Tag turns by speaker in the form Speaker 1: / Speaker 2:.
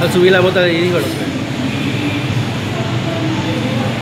Speaker 1: al subir la bota de Ídolos.